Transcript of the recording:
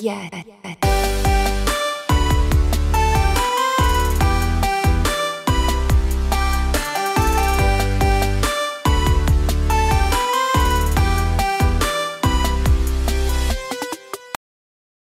Yeah. yeah.